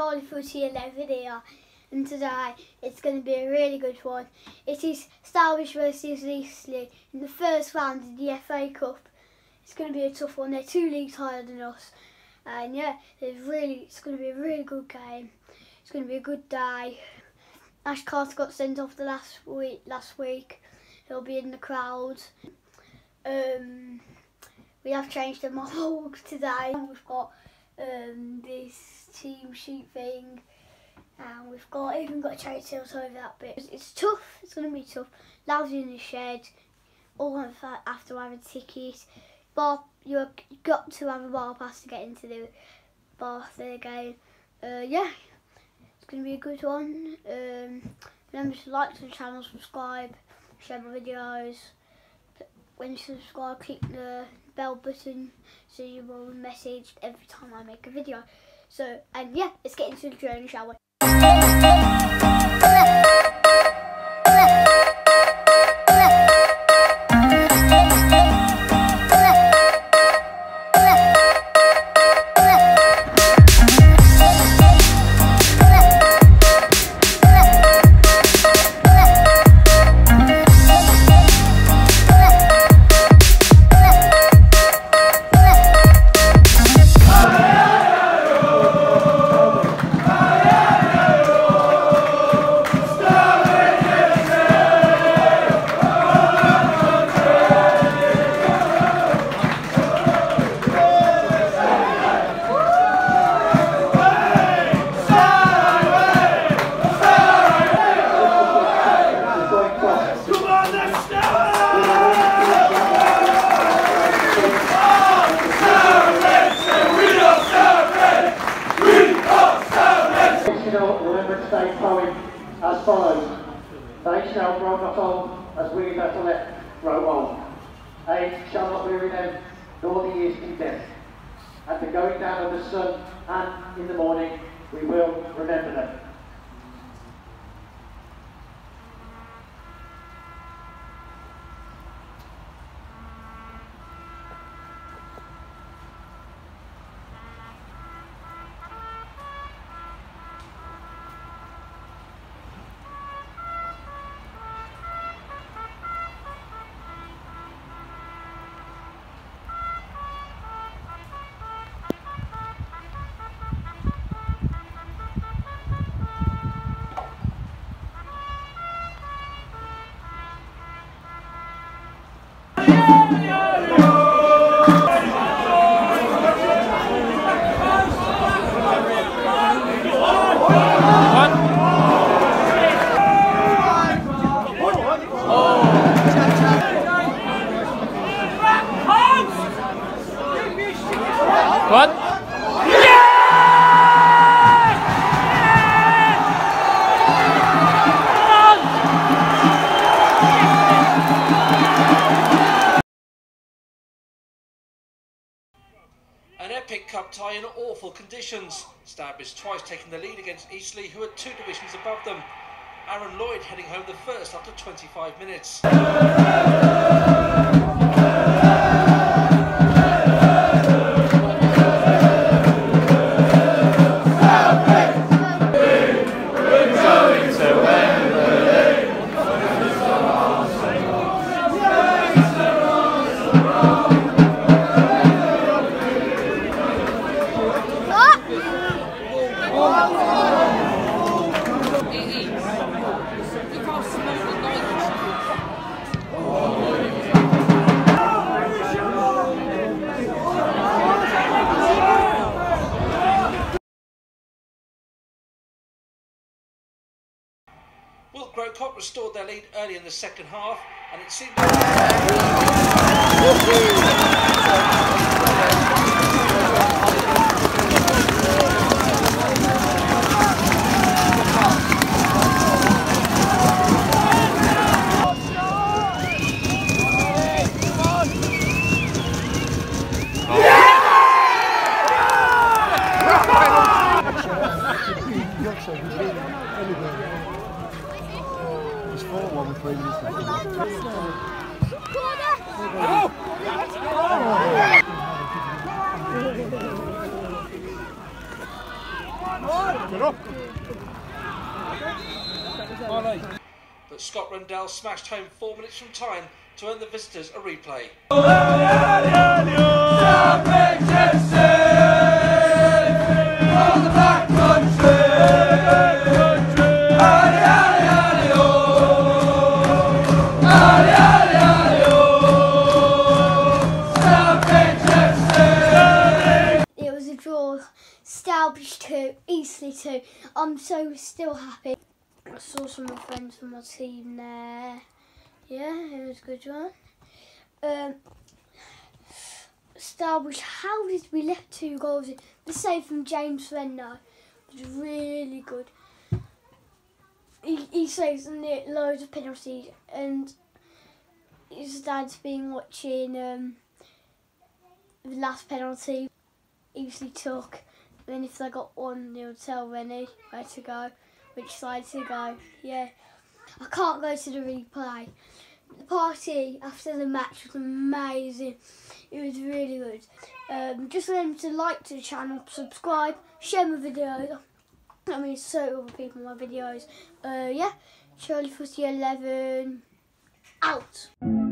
it's Charlie Footy 11 here and today it's going to be a really good one. It is Stourbridge versus Eastleigh in the first round of the FA Cup. It's going to be a tough one, they're two leagues higher than us and yeah, it's really it's going to be a really good game. It's going to be a good day. Ash Carter got sent off the last week last week. He'll be in the crowd. Um, we have changed the mold today. We've got um, this team sheet thing and we've got even got a cherry tilt over that bit. It's, it's tough, it's going to be tough. Lousy in the shed, all after having a ticket. Bar, you've got to have a bar pass to get into the Bartholomew game. Uh, yeah, it's going to be a good one. Um, remember to like the channel, subscribe, share my videos. When you subscribe, click the bell button so you will be messaged every time I make a video. So, and yeah, let's get into the journey, shall we? As follows. They shall grow not old as we that let grow old. Age shall not weary them, nor the years condemn. At the going down of the sun and in the morning we will remember them. Epic cup tie in awful conditions. Stourbridge twice taking the lead against Eastleigh, who are two divisions above them. Aaron Lloyd heading home the first after 25 minutes. Restored their lead early in the second half, and it seemed. But Scott Rendell smashed home four minutes from time to earn the visitors a replay. Oh, Stourbridge 2, Eastleigh 2. I'm so still happy. I saw some of my friends from my team there. Yeah, it was a good one. Um, Stourbridge, how did we let two goals in? The save from James Fenno was really good. He, he saves loads of penalties and his dad's been watching um, the last penalty Eastleigh took. Then if they got one, they would tell Rennie where to go, which side to go. Yeah, I can't go to the replay. The party after the match was amazing. It was really good. Um, just remember to like to the channel, subscribe, share my videos. I mean, so other people my videos. Uh, yeah, Charlie Footy 11 out.